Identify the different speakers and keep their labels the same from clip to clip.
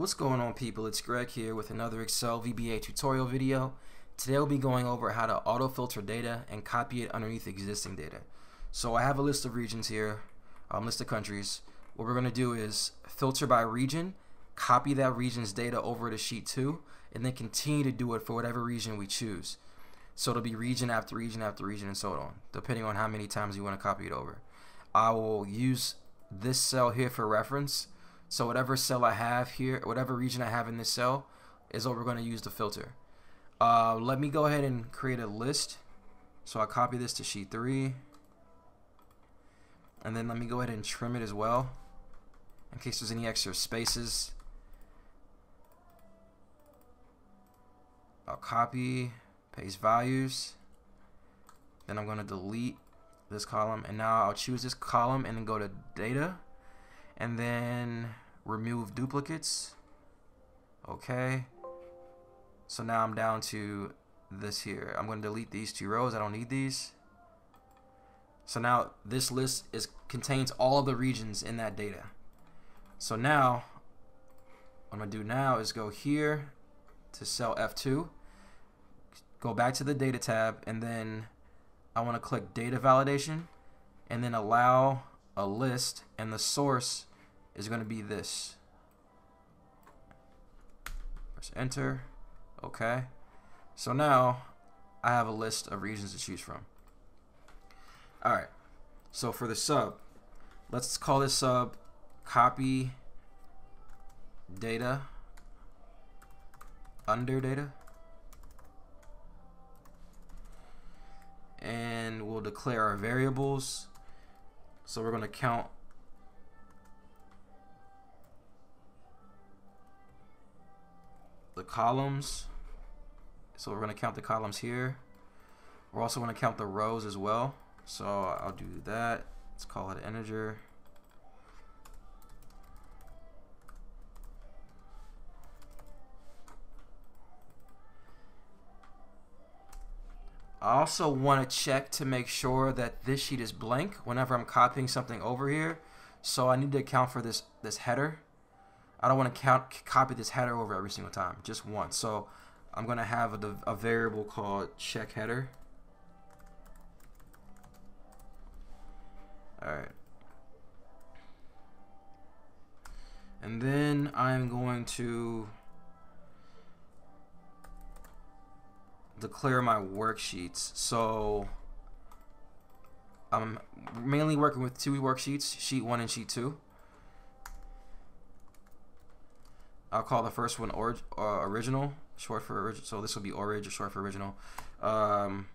Speaker 1: What's going on people, it's Greg here with another Excel VBA tutorial video. Today we'll be going over how to auto filter data and copy it underneath existing data. So I have a list of regions here, um, list of countries. What we're going to do is filter by region, copy that region's data over to sheet 2, and then continue to do it for whatever region we choose. So it'll be region after region after region and so on, depending on how many times you want to copy it over. I will use this cell here for reference so whatever cell I have here, whatever region I have in this cell is what we're going to use to filter. Uh, let me go ahead and create a list. So I copy this to sheet 3. And then let me go ahead and trim it as well in case there's any extra spaces. I'll copy, paste values. Then I'm going to delete this column. And now I'll choose this column and then go to data and then remove duplicates. Okay. So now I'm down to this here. I'm going to delete these two rows. I don't need these. So now this list is contains all of the regions in that data. So now what I'm going to do now is go here to cell F2 go back to the data tab and then I want to click data validation and then allow a list and the source is going to be this. Press enter. Okay. So now I have a list of regions to choose from. Alright. So for the sub, let's call this sub copy data under data. And we'll declare our variables. So we're going to count the columns. So we're going to count the columns here. We're also going to count the rows as well. So I'll do that. Let's call it integer. I also want to check to make sure that this sheet is blank whenever I'm copying something over here. So I need to account for this, this header. I don't want to count, copy this header over every single time, just once. So I'm going to have a, a variable called check header. Alright. And then I'm going to declare my worksheets. So I'm mainly working with two worksheets, sheet one and sheet two. I'll call the first one or, uh, original, short for original. So this will be orig, short for original. Um,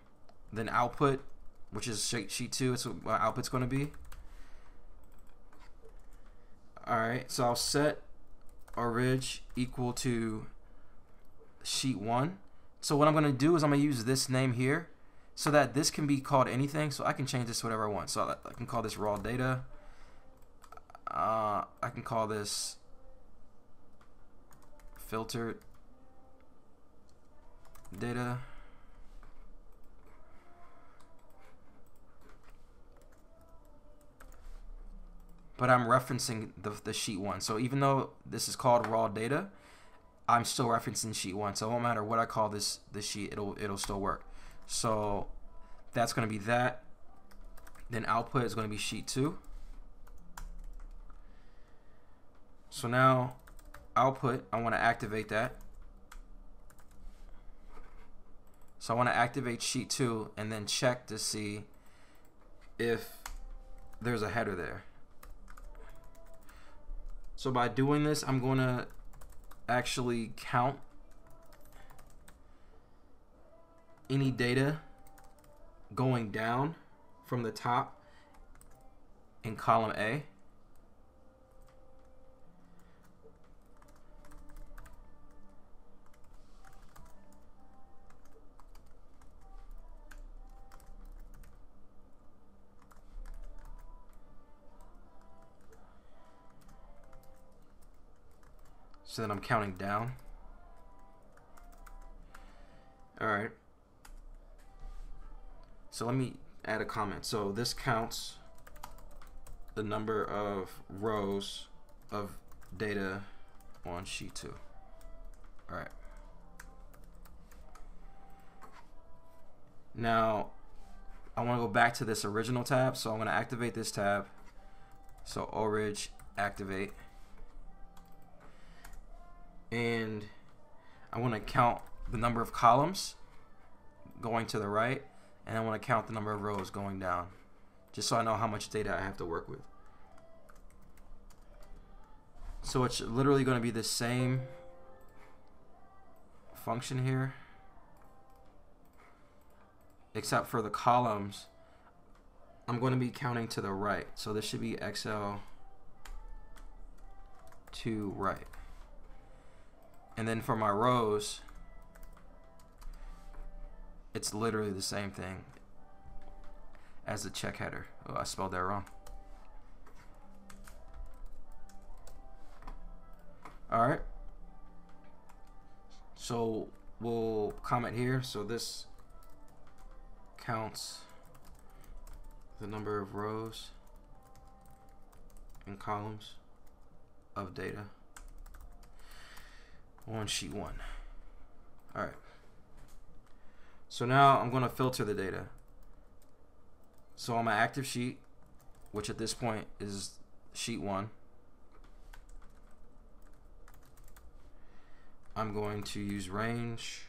Speaker 1: then output, which is sheet two. It's what my output's going to be. All right, so I'll set orig equal to sheet one. So what I'm going to do is I'm going to use this name here so that this can be called anything. So I can change this to whatever I want. So I can call this raw data. Uh, I can call this filtered data. But I'm referencing the, the sheet one. So even though this is called raw data I'm still referencing sheet one. So it won't matter what I call this this sheet it'll it'll still work. So that's going to be that. Then output is going to be sheet two. So now output, I want to activate that. So I want to activate sheet 2 and then check to see if there's a header there. So by doing this, I'm going to actually count any data going down from the top in column A. So then I'm counting down. Alright. So let me add a comment. So this counts the number of rows of data on sheet 2. All right. Now, I want to go back to this original tab, so I'm going to activate this tab. So Orig activate. And I want to count the number of columns going to the right, and I want to count the number of rows going down, just so I know how much data I have to work with. So it's literally going to be the same function here except for the columns I'm going to be counting to the right so this should be XL to right and then for my rows it's literally the same thing as the check header. Oh I spelled that wrong. Alright. So we'll comment here. So this counts the number of rows and columns of data on sheet 1. Alright. So now I'm going to filter the data. So on my active sheet, which at this point is sheet 1, I'm going to use range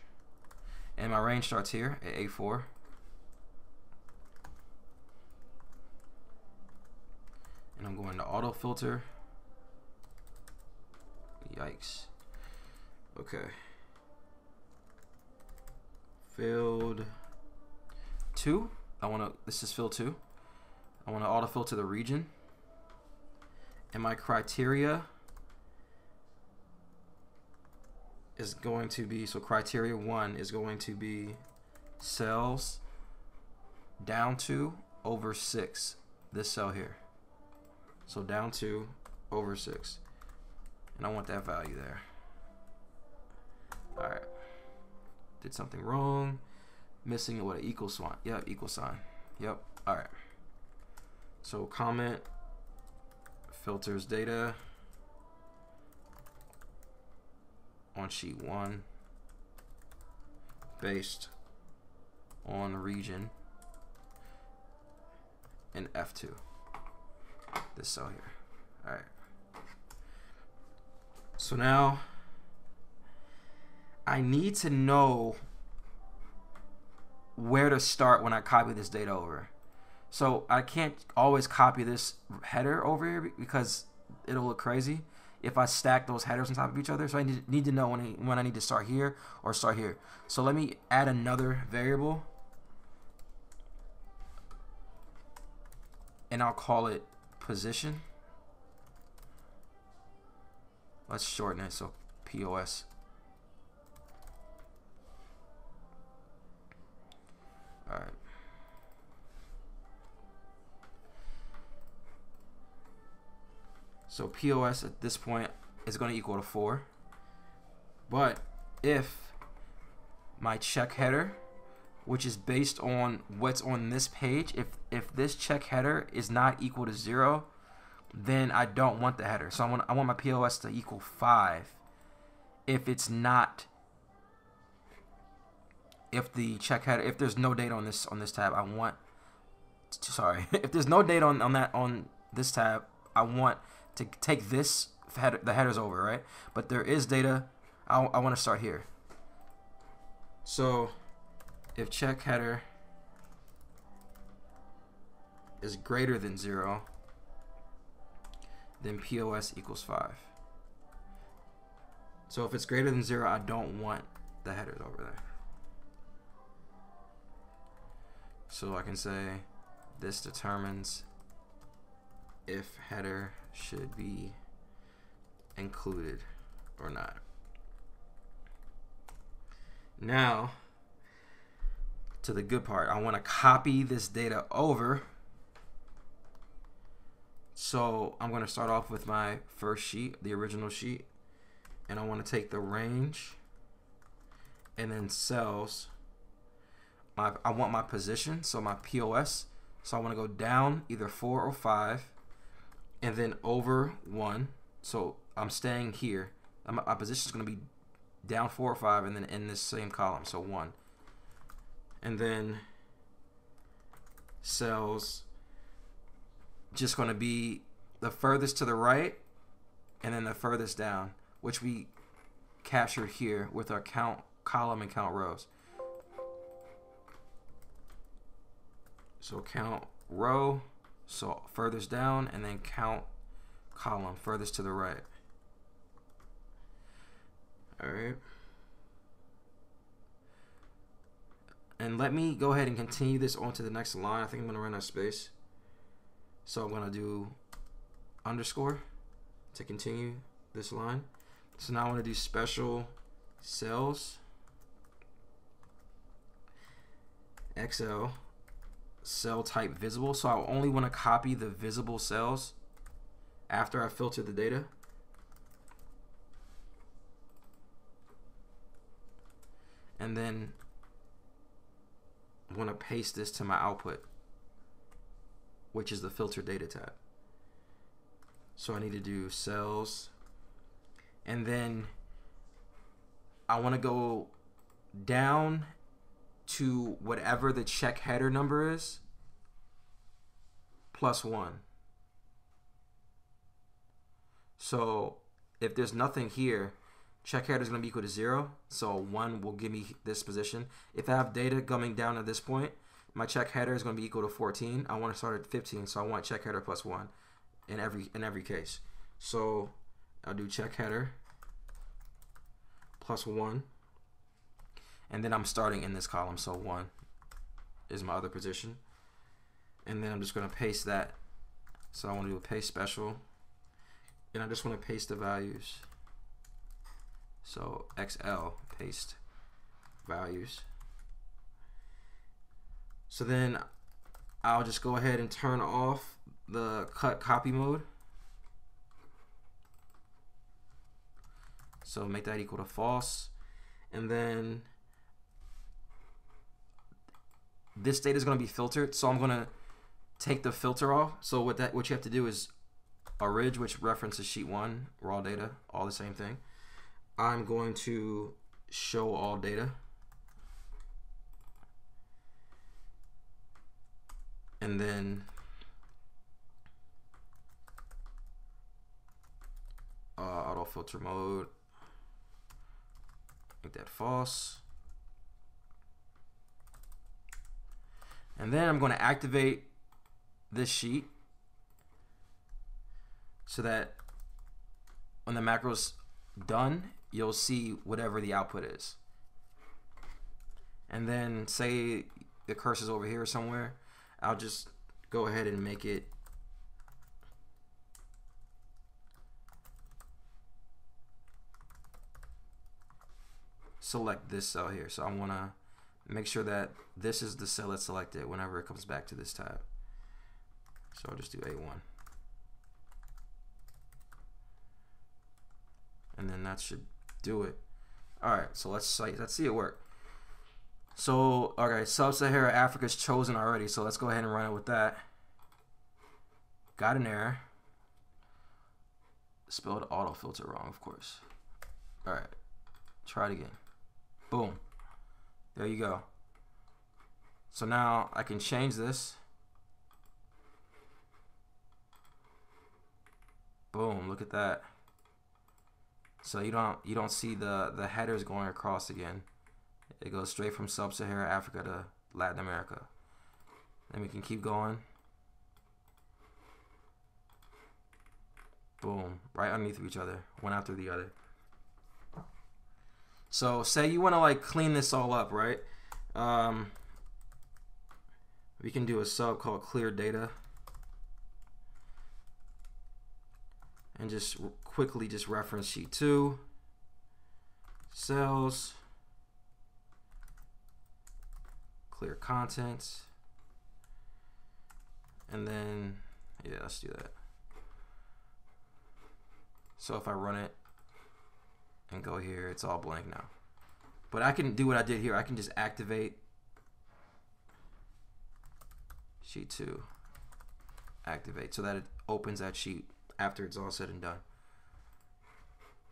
Speaker 1: and my range starts here at A4 and I'm going to auto filter. Yikes. Okay. Field two. I want to. This is field two. I want to auto filter the region. And my criteria is going to be so criteria one is going to be cells down to over six. This cell here. So down to over 6. And I want that value there. Did something wrong. Missing what an equal sign. Yep, equal sign. Yep. Alright. So comment filters data on sheet 1 based on region in F2 this cell here. Alright. So now I need to know where to start when I copy this data over. So I can't always copy this header over here because it'll look crazy if I stack those headers on top of each other. So I need, need to know when I, when I need to start here or start here. So let me add another variable and I'll call it position. Let's shorten it so POS. So POS at this point is going to equal to 4. But if my check header which is based on what's on this page. If if this check header is not equal to zero, then I don't want the header. So I want I want my POS to equal five. If it's not, if the check header, if there's no data on this on this tab, I want. Sorry, if there's no data on on that on this tab, I want to take this header, the headers over, right? But there is data. I, I want to start here. So if check header is greater than 0, then POS equals 5. So if it's greater than 0, I don't want the headers over there. So I can say this determines if header should be included or not. Now, to the good part. I want to copy this data over. So I'm going to start off with my first sheet, the original sheet. And I want to take the range and then cells. My, I want my position, so my POS. So I want to go down either 4 or 5 and then over 1. So I'm staying here. my, position is going to be down four or five, and then in this same column, so one. And then cells just going to be the furthest to the right, and then the furthest down, which we captured here with our count column and count rows. So count row, so furthest down, and then count column furthest to the right. All right. And let me go ahead and continue this on to the next line. I think I'm going to run out of space. So I'm going to do underscore to continue this line. So now I want to do special cells XL cell type visible. So I only want to copy the visible cells after I filter the data. And then I want to paste this to my output, which is the filter data tab. So I need to do cells. And then I want to go down to whatever the check header number is plus one. So if there's nothing here, check header is going to be equal to zero. So one will give me this position. If I have data coming down at this point, my check header is going to be equal to 14. I want to start at 15, so I want check header plus one in every in every case. So I'll do check header plus one and then I'm starting in this column so one is my other position. And then I'm just going to paste that. So I want to do a paste special. And I just want to paste the values. So XL paste values. So then I'll just go ahead and turn off the cut copy mode. So make that equal to false. And then this data is going to be filtered. So I'm going to take the filter off. So what that what you have to do is orig which references sheet one, raw data, all the same thing. I'm going to show all data. And then uh, auto filter mode, make that false. And then I'm going to activate this sheet so that when the macro's done, you'll see whatever the output is. And then say the cursor's over here somewhere, I'll just go ahead and make it select this cell here. So I want to make sure that this is the cell that's selected whenever it comes back to this tab. So I'll just do A1. And then that should do it. All right, so let's let's see it work. So, okay, Sub-Saharan Africa is chosen already, so let's go ahead and run it with that. Got an error. Spelled auto filter wrong, of course. All right, try it again. Boom. There you go. So now I can change this. Boom, look at that. So you don't you don't see the the headers going across again. It goes straight from sub-Saharan Africa to Latin America. Then we can keep going. Boom, right underneath each other, one after the other. So say you want to like clean this all up, right? Um, we can do a sub called clear data. And just quickly just reference sheet 2, cells, clear contents, and then, yeah, let's do that. So if I run it, and go here. It's all blank now. But I can do what I did here. I can just activate sheet 2. Activate so that it opens that sheet after it's all said and done.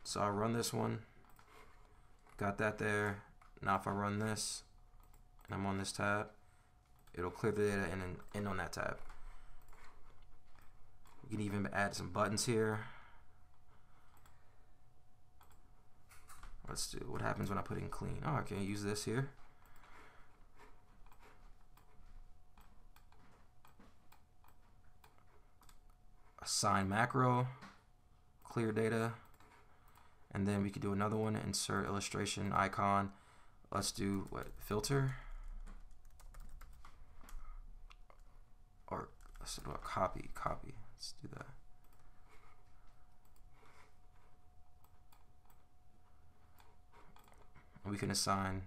Speaker 1: So I'll run this one. Got that there. Now if I run this and I'm on this tab, it'll clear the data and then end on that tab. You can even add some buttons here. Let's do what happens when I put in clean. Oh, I can use this here. Assign macro, clear data, and then we could do another one, insert illustration icon. Let's do what filter or let's do a copy, copy. Let's do that. We can assign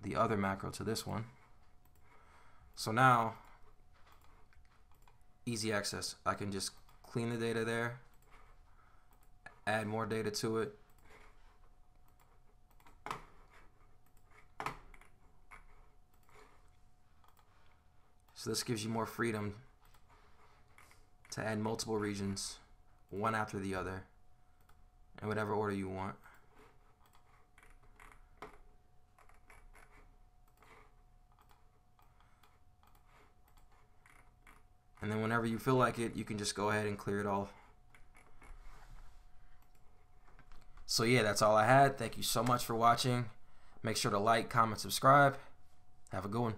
Speaker 1: the other macro to this one. So now, easy access. I can just clean the data there, add more data to it. So this gives you more freedom to add multiple regions, one after the other, in whatever order you want. And then whenever you feel like it, you can just go ahead and clear it all. So yeah, that's all I had. Thank you so much for watching. Make sure to like, comment, subscribe. Have a good one.